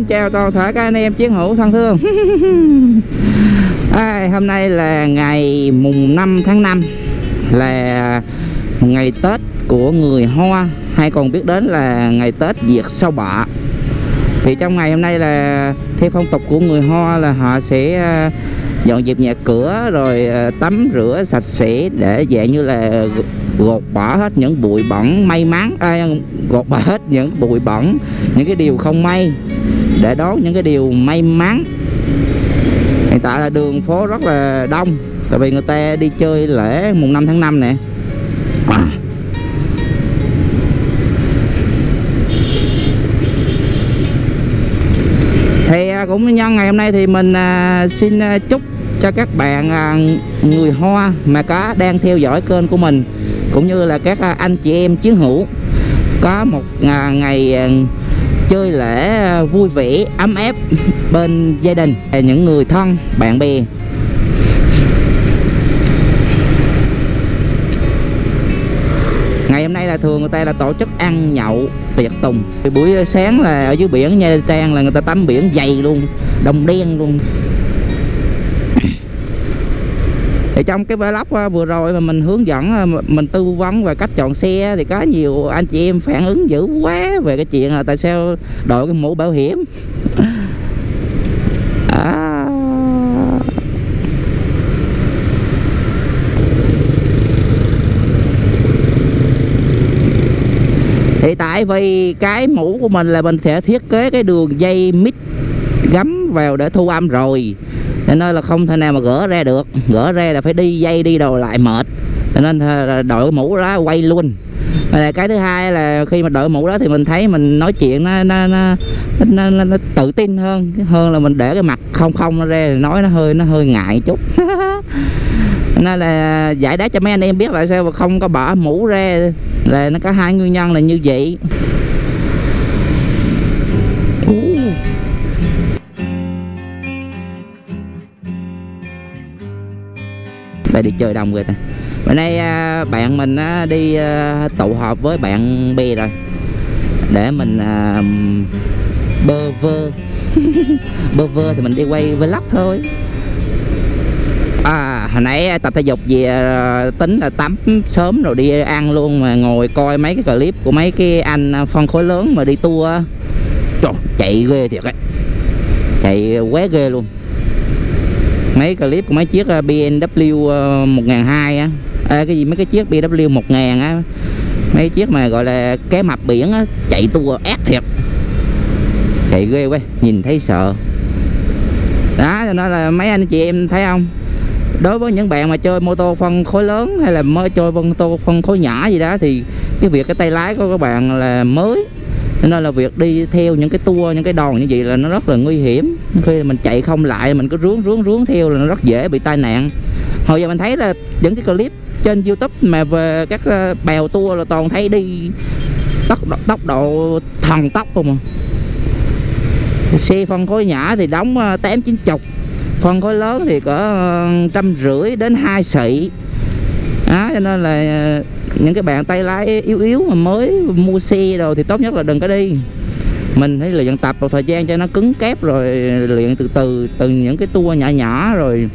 xin chào toàn thể các anh em chiến hữu thân thương. À, Hôm nay là ngày mùng 5 tháng 5 Là ngày Tết của người Hoa. Hay còn biết đến là ngày Tết Diệt Sao Bọ Thì trong ngày hôm nay là theo phong tục của người Hoa là họ sẽ ờ, dọn dẹp nhà cửa rồi ờ, tắm rửa sạch sẽ để dạng như là gột bỏ hết những bụi bẩn may mắn à, gột bỏ hết những bụi bẩn những cái điều không may để đón những cái điều may mắn hiện tại là đường phố rất là đông tại vì người ta đi chơi lễ mùng 5 tháng 5 nè à. thì cũng nhân ngày hôm nay thì mình à, xin à, chúc cho các bạn à, người Hoa mà có đang theo dõi kênh của mình cũng như là các à, anh chị em chiến hữu có một à, ngày à, chơi lễ vui vẻ, ấm áp bên gia đình những người thân, bạn bè. Ngày hôm nay là thường người ta là tổ chức ăn nhậu tiệc tùng. Buổi sáng là ở dưới biển nha trang là người ta tắm biển dày luôn đồng đen luôn. Thì trong cái vlog ờ, vừa rồi mà mình hướng dẫn ờ, mình tư vấn về cách chọn xe thì có nhiều anh chị em phản ứng dữ quá về cái chuyện là tại sao đội cái mũ bảo hiểm à. thì tại vì cái mũ của mình là mình sẽ thiết kế cái đường dây mic gắm vào để thu âm rồi cho nên là không thể nào mà gỡ ra được. Gỡ ra là phải đi dây đi đầu lại mệt. Cho nên đội mũ đó quay luôn. Và cái thứ hai là khi mà đội mũ đó thì mình thấy mình nói chuyện nó nó nó, nó, nó, nó tự tin hơn. Hơn là mình để cái mặt không không ra thì nói nó hơi nó hơi ngại chút. Nên là giải đáp cho mấy anh em biết là sao mà không có bỏ mũ ra là nó có hai nguyên nhân là như vậy. Đây đi chơi đông rồi ta. Bữa nay à, bạn mình đi à, tụ họp với bạn bè rồi. Để mình à, bơ vơ. Bơ vơ thì mình đi quay vlog thôi. À hồi nãy tập thể dục gì tính là tắm sớm rồi đi ăn luôn mà ngồi coi mấy cái clip của mấy cái anh phân khối lớn mà đi tour Trời, chạy ghê thiệt ấy chạy quá ghê luôn mấy clip của mấy chiếc ờ, BMW 1002 ờ, á. À, cái gì mấy cái chiếc BMW 1000 á. Mấy chiếc mà gọi là cái mặt biển á chạy tua ác thiệt. Chạy ghê quá nhìn thấy sợ. Đó cho nên là mấy anh chị em thấy không? Đối với những bạn mà chơi mô tô phân khối lớn hay là mới chơi mô tô phân khối nhỏ gì đó thì cái việc cái tay lái của các bạn là mới nên là việc đi theo những cái tour những cái đòn như vậy là nó rất là nguy hiểm. Khi mình chạy không lại mình cứ rướng rướng rướng theo là nó rất dễ bị tai nạn. Hồi giờ mình thấy là những cái clip trên youtube mà về các ờ, bèo tour là toàn thấy đi tốc độ, tốc độ thần tốc không à. Xe phân khối nhỏ thì đóng ờ, tám chín chục phân khối lớn thì có ờ, trăm rưỡi đến hai xị. Đó cho nên là những cái bạn tay lái yếu yếu mà mới mua xe rồi thì tốt nhất là đừng có đi. Mình thấy luyện tập một thời gian cho nó cứng kép rồi luyện từ từ từ những cái tour nhỏ nhỏ rồi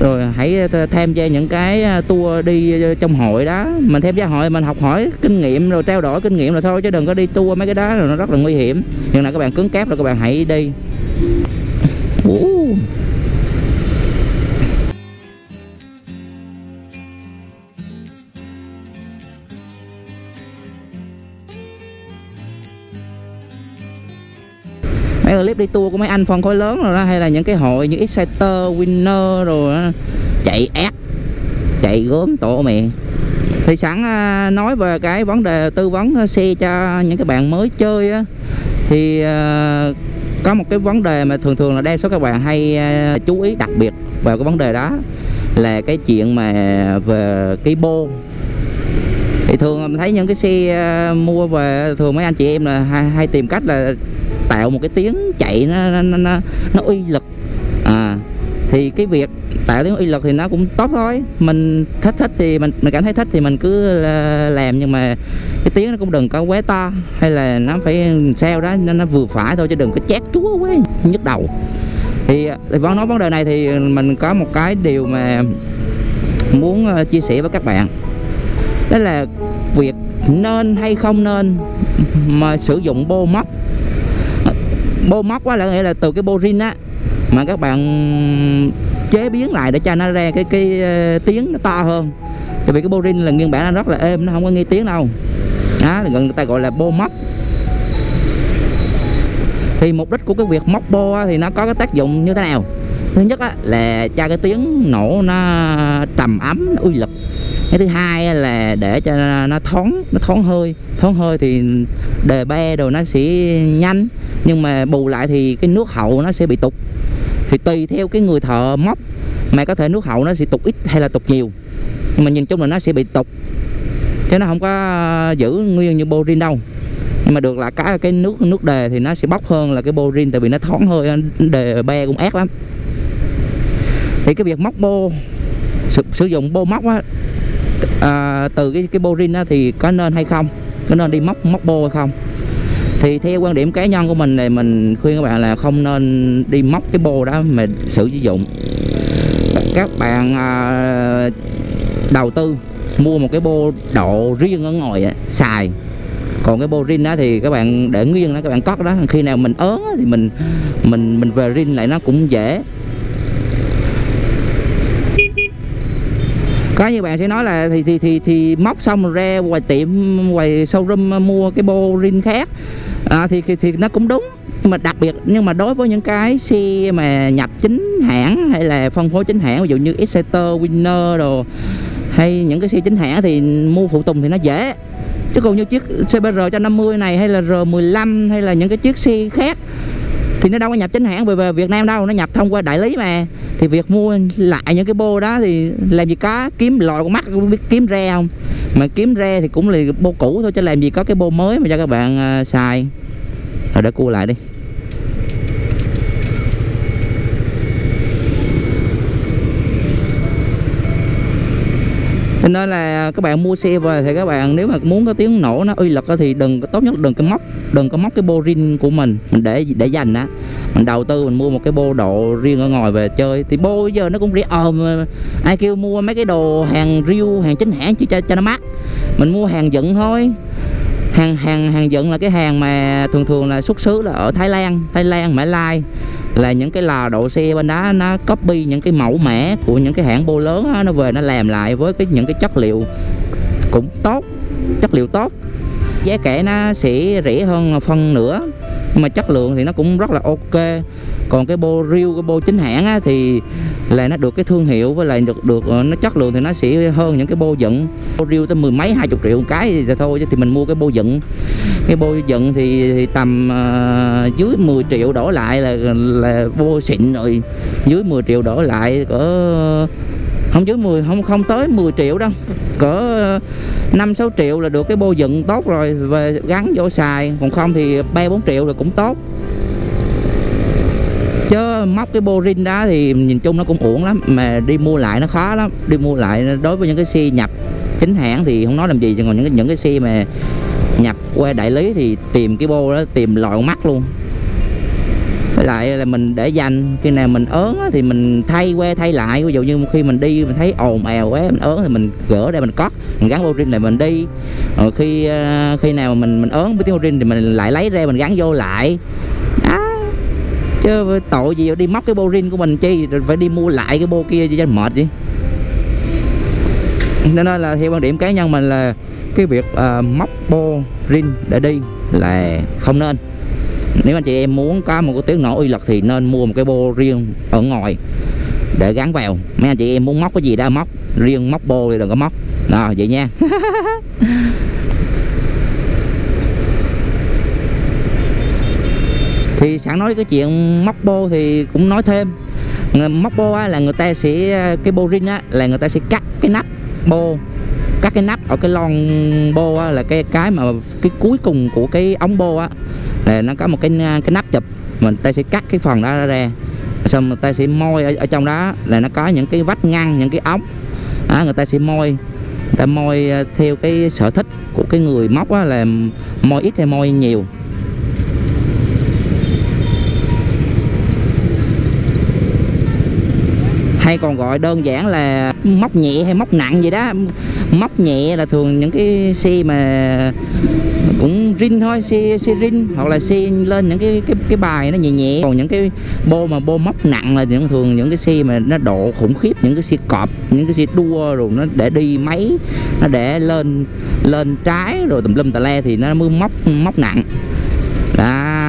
rồi hãy tham gia những cái à, tour đi à, trong hội đó. Mình tham gia hội mình học hỏi kinh nghiệm rồi trao đổi kinh nghiệm rồi thôi, chứ đừng có đi tour mấy cái đó rồi nó rất là nguy hiểm. Nhưng là các bạn cứng kép rồi các bạn hãy đi. Mấy clip đi tour của mấy anh phân khối lớn rồi đó hay là những cái hội như Exciter, Winner rồi đó, chạy ép, chạy gốm tổ mẹ thì sẵn à, nói về cái vấn đề tư vấn à, xe cho những cái bạn mới chơi á thì à, có một cái vấn đề mà thường thường là đa số các bạn hay chú ý đặc biệt vào cái vấn đề đó là cái chuyện mà về cái bô. Thì thường mình thấy những cái xe mua về thường mấy anh chị em là hay, hay tìm cách là tạo một cái tiếng chạy nó nó nó, nó uy lực. À thì cái việc tạo tiếng uy lực thì nó cũng tốt thôi. Mình thích thích thì mình mình cảm thấy thích thì mình cứ ờ, làm nhưng mà cái tiếng nó cũng đừng có quá to hay là nó phải sao đó nó, nó vừa phải thôi chứ đừng có chát chúa quá nhức đầu. Thì, ờ, thì vẫn nói vấn đề này thì mình có một cái điều mà muốn ờ, chia sẻ với các bạn. Đó là việc nên hay không nên mà sử dụng bô móc bô móc á là nghĩa là từ cái bô rin á, mà các bạn chế biến lại để cho nó ra cái cái ờ, tiếng nó to hơn. Tại vì cái bô rin là nguyên bản nó rất là êm, nó không có nghe tiếng đâu. Đó là người ta gọi là bô móc. Thì mục đích của cái việc móc bô thì nó có cái tác dụng như thế nào? Thứ nhất á, là cho cái tiếng nổ nó trầm ấm nó uy lực. Cái thứ hai là để cho nó thoáng nó thoáng hơi. Thoáng hơi thì đề be đồ nó sẽ nhanh nhưng mà bù lại thì cái nước hậu nó sẽ bị tục thì tùy theo cái người thợ móc mà có thể nước hậu nó sẽ tục ít hay là tục nhiều. Nhưng mà nhìn chung là nó sẽ bị tục chứ nó không có giữ nguyên như bô rin đâu. Nhưng mà được là cái cái nước nước đề thì nó sẽ bốc hơn là cái bô rin tại vì nó thoáng hơi đề be cũng ép lắm thì cái việc móc bô sử, sử dụng bô móc á à, từ cái cái bô rin á thì có nên hay không? Có nên đi móc móc bô hay không? Thì theo quan điểm cá nhân của mình thì mình khuyên các bạn là không nên đi móc cái bô đó mà sử dụng. Các bạn à, đầu tư mua một cái bô độ riêng ở ngoài á, xài. Còn cái bô rin đó thì các bạn để nguyên đó các bạn cất đó khi nào mình ớn thì mình mình mình về rin lại nó cũng dễ. Có như bạn sẽ nói là thì thì thì thì móc xong rồi ra ngoài tiệm ngoài showroom mua cái bô rin khác. À, thì, thì thì nó cũng đúng. Nhưng mà đặc biệt nhưng mà đối với những cái xe mà nhập chính hãng hay là phân phối chính hãng ví dụ như Exciter, Winner đồ hay những cái xe chính hãng thì mua phụ tùng thì nó dễ. Chứ còn như chiếc CBR 150 này hay là R15 hay là những cái chiếc xe khác thì nó đâu có nhập chính hãng về, về Việt Nam đâu nó nhập thông qua đại lý mà. Thì việc mua lại những cái bô đó thì làm gì có kiếm lòi con mắt cũng biết kiếm re không? Mà kiếm re thì cũng là bô cũ thôi chứ làm gì có cái bô mới mà cho các bạn uh, xài. Rồi để cua lại đi. Nên là các bạn mua xe về thì các bạn nếu mà muốn có tiếng nổ nó uy lực thì đừng tốt nhất đừng có móc đừng có móc cái bô rin của mình mình để để dành á. Mình đầu tư mình mua một cái bô độ riêng ở ngoài về chơi. Thì bô giờ nó cũng rẻ ờm ai kêu mua mấy cái đồ hàng riêu hàng chính hãng chỉ cho, cho nó mắc mình mua hàng dựng thôi hàng hàng hàng dựng là cái hàng mà thường thường là xuất xứ là ở Thái Lan. Thái Lan Mã Lai. Là những cái lò độ xe bên đó nó copy những cái mẫu mã của những cái hãng bô lớn đó, nó về nó làm lại với cái những cái chất liệu cũng tốt chất liệu tốt. Giá cả nó sẽ rẻ hơn phân nữa nhưng mà chất lượng thì nó cũng rất là ok. Còn cái bô riêu cái bô chính hãng á, thì là nó được cái thương hiệu với lại được được ờ, nó chất lượng thì nó sẽ hơn những cái bô dựng bô riêu tới mười mấy hai chục triệu một cái thì thôi chứ thì mình mua cái bô dựng cái bô dựng thì, thì tầm uh, dưới 10 triệu đổ lại là là bô xịn rồi. Dưới 10 triệu đổ lại cỡ không dưới 10 không không tới 10 triệu đâu. Cỡ ờ, 5 6 triệu là được cái bô dựng tốt rồi về gắn vô xài. Còn không thì 3 4 triệu là cũng tốt chứ móc cái bô rin đó thì nhìn chung nó cũng uổng lắm. Mà đi mua lại nó khó lắm. Đi mua lại đối với những cái xe nhập chính hãng thì không nói làm gì còn những cái những cái xe mà nhập qua đại lý thì tìm cái bô đó, tìm lòi mắt luôn. Với lại là mình để dành, khi nào mình ớn thì mình thay que thay lại. Ví dụ như khi mình đi mình thấy ồn ào quá, mình ớn thì mình gỡ để mình cót mình gắn ô rin lại mình đi. Rồi khi à, khi nào mình mình ớn với tiếng ô rin thì mình lại lấy ra mình gắn vô lại chứ tội gì đi móc cái bô rin của mình chi rồi phải đi mua lại cái bô kia cho mệt vậy. Nên là theo quan điểm cá nhân mình là cái việc uh, móc bô rin để đi là không nên. Nếu anh chị em muốn có một cái tiếng nổ uy lực thì nên mua một cái bô riêng ở ngoài để gắn vào. Mấy anh chị em muốn móc cái gì đã móc riêng móc bô thì đừng có móc. Đó vậy nha. thì sẵn nói cái chuyện móc bô thì cũng nói thêm. Móc bô á, là người ta sẽ cái bô rin á là người ta sẽ cắt cái nắp bô cắt cái nắp ở cái lon bô á, là cái cái mà cái cuối cùng của cái ống bô á là nó có một cái cái nắp chụp. Mình ta sẽ cắt cái phần đó ra xong người ta sẽ môi ở, ở trong đó là nó có những cái vách ngăn những cái ống. Đó, người ta sẽ môi người ta môi ờ, theo cái sở thích của cái người móc á, là môi ít hay môi nhiều. Hay còn gọi đơn giản là móc nhẹ hay móc nặng gì đó. Móc nhẹ là thường những cái xe mà cũng rin thôi, xe xe rin hoặc là xe lên những cái cái cái bài nó nhẹ nhẹ. Còn những cái bô mà bô móc nặng là những thường những cái xe mà nó độ khủng khiếp, những cái xe cọp, những cái xe đua rồi nó để đi máy, nó để lên lên trái rồi tùm lum tà le thì nó mới móc móc nặng. Đó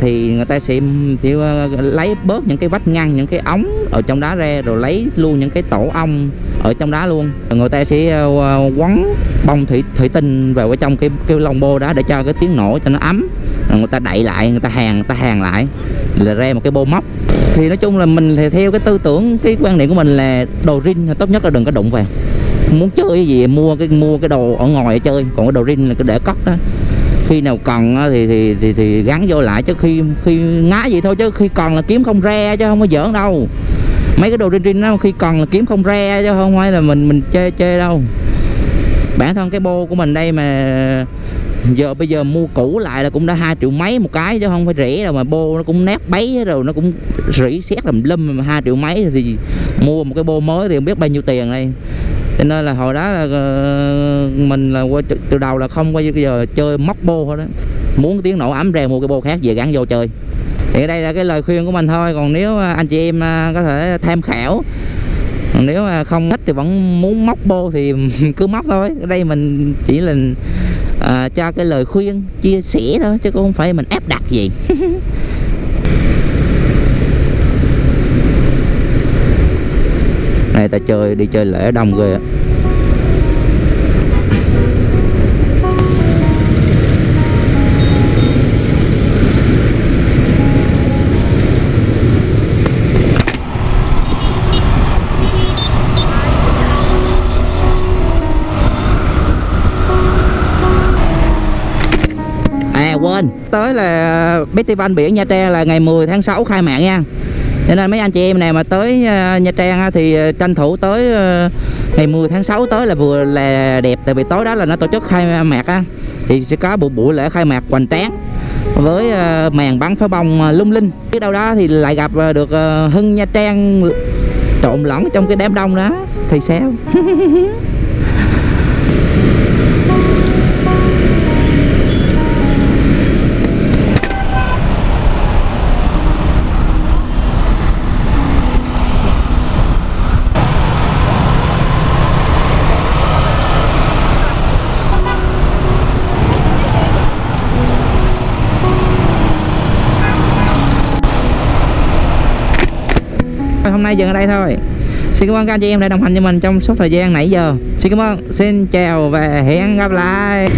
thì người ta sẽ thì ờ, lấy bớt những cái vách ngăn, những cái ống ở trong đá ra, rồi lấy luôn những cái tổ ong ở trong đá luôn. Người ta sẽ ờ, ờ, quấn bông thủy thủy tinh vào trong cái cái lông bô đó để cho cái tiếng nổ cho nó ấm. Rồi người ta đậy lại, người ta hàng người ta hàng lại, là ra một cái bô móc. Thì nói chung là mình thì theo cái tư tưởng, cái quan niệm của mình là đồ rin tốt nhất là đừng có đụng vào. Muốn chơi cái gì mua cái mua cái đồ ở ngoài chơi, còn cái đồ rin là cái để cất đó khi nào cần thì thì thì, thì gắn vô lại chứ khi khi ngá vậy thôi chứ khi còn là kiếm không re chứ không có giỡn đâu. Mấy cái đồ rin rin đó khi còn là kiếm không re chứ không phải là mình mình chơi chơi đâu. Bản thân cái bô của mình đây mà giờ bây giờ mua cũ lại là cũng đã hai triệu mấy một cái chứ không phải rẻ đâu mà bô nó cũng nét bấy rồi nó cũng rỉ xét làm lâm mà hai triệu mấy thì mua một cái bô mới thì không biết bao nhiêu tiền đây cho nên là hồi đó là ờ, mình là qua từ đầu là không bao giờ chơi móc bô thôi đó muốn tiếng nổ ấm rèo mua cái bô khác về gắn vô chơi. Thì đây là cái lời khuyên của mình thôi còn nếu à, anh chị em à, có thể tham khảo. Còn nếu mà không thích thì vẫn muốn móc bô thì cứ móc thôi. Ở đây mình chỉ là à, cho cái lời khuyên chia sẻ thôi chứ cũng không phải mình ép đặt gì. nay ta chơi, đi chơi lễ đông ghê á. À, quên. Tới là Festival biển Nha Trang là ngày 10 tháng 6 khai mạc nha cho nên mấy anh chị em này mà tới ờ, Nha Trang thì ờ, tranh thủ tới ờ, ngày 10 tháng 6 tới là vừa là đẹp. Tại vì tối đó là nó tổ chức khai mạc á, thì sẽ có một buổi lễ khai mạc hoành tráng với màn bắn pháo bông lung linh. Biết đâu đó thì lại gặp được Hưng Nha Trang trộn lẫn trong cái đám đông đó, thì sao? nay dừng ở đây thôi. Xin cảm ơn các anh chị em đã đồng hành với mình trong suốt thời gian nãy giờ. Xin cảm ơn, xin chào và hẹn gặp lại.